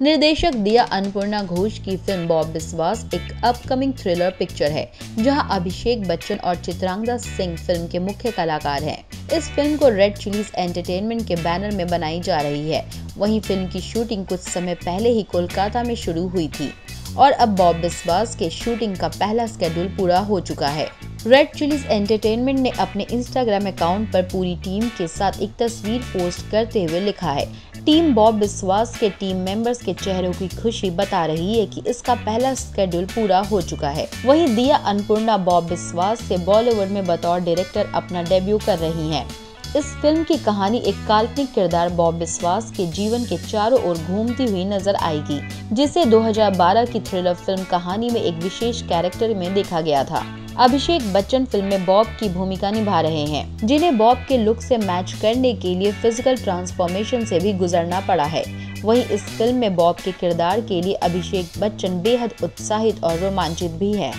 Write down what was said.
निर्देशक दिया अन्नपूर्णा घोष की फ़िल्म बॉब विश्वास एक अपकमिंग थ्रिलर पिक्चर है, जहाँ अभिषेक बच्चन और चित्रांगदा सिंह फ़िल्म के मुख्य कलाकार हैं। इस फ़िल्म को रेड चिलीज एंटरटेनमेंट के बैनर में बनाई जा रही है। वहीं फ़िल्म की शूटिंग कुछ समय पहले ही कोलकाता में शुरू हुई थी, और अब बॉब विश्वास के शूटिंग का पहला स्केड्यूल पूरा हो चुका है। रेड चिलीज एंटरटेनमेंट ने अपने इंस्टाग्राम अकाउंट पर पूरी टीम के साथ एक तस्वीर पोस्ट करते हुए लिखा है टीम बॉब विश्वास के टीम मेंबर्स के चेहरों की खुशी बता रही है कि इसका पहला स्केड्यूल पूरा हो चुका है वहीं दिया अन्नपूर्णा बॉब बिस्वास से बॉलीवुड में बतौर डायरेक्टर अपना डेब्यू कर रही हैं। इस फ़िल्म की कहानी एक काल्पनिक किरदार बॉब विश्वास के जीवन के चारों ओर घूमती हुई नज़र आएगी, जिसे 2012 की थ्रिलर फ़िल्म कहानी में एक विशेष कैरेक्टर में देखा गया था अभिषेक बच्चन फ़िल्म में बॉब की भूमिका निभा रहे हैं, जिन्हें बॉब के लुक से मैच करने के लिए फ़िज़िकल ट्रांसफॉर्मेशन से भी गुजरना पड़ा है। वहीं इस फ़िल्म में बॉब के किरदार के लिए अभिषेक बच्चन बेहद उत्साहित और रोमांचित भी है।